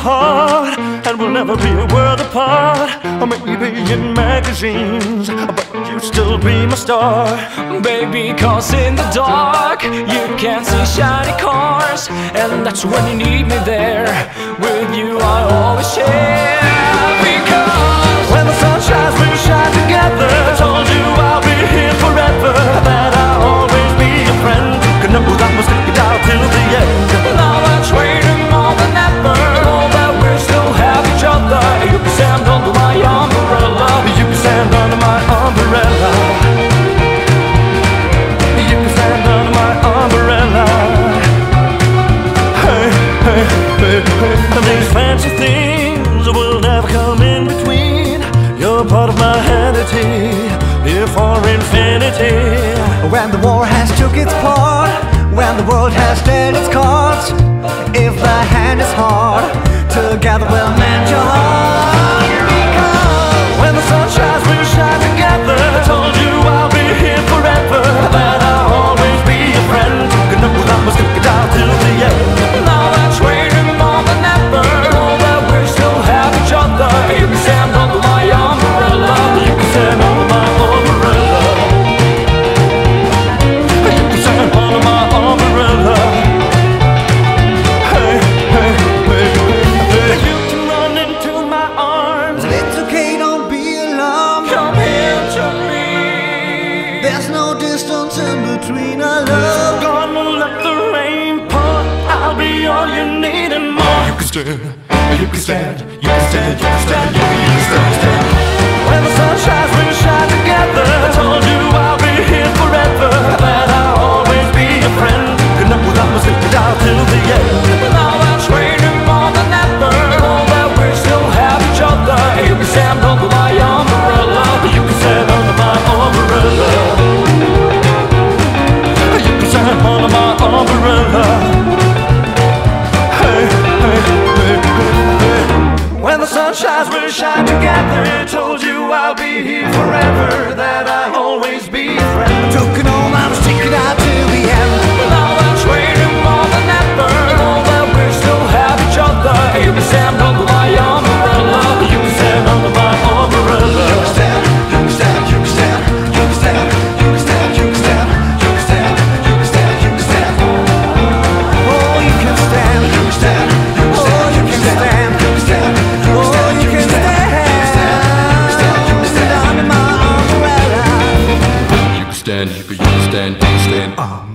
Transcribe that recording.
heart And we'll never be a world apart. Or maybe in magazines But you'd still be my star. Baby, cause in the dark You can see shiny cars. And that's when you need me there. With you I always share. apart my vanity Here for infinity. When the war has took its part When the world has dealt its cards If the hand is hard stand. You can stand. You can stand. You can stand. You can stand. sunshines will shine together. Told you I'll be here forever. That stand, you could use stand, stand. Uh.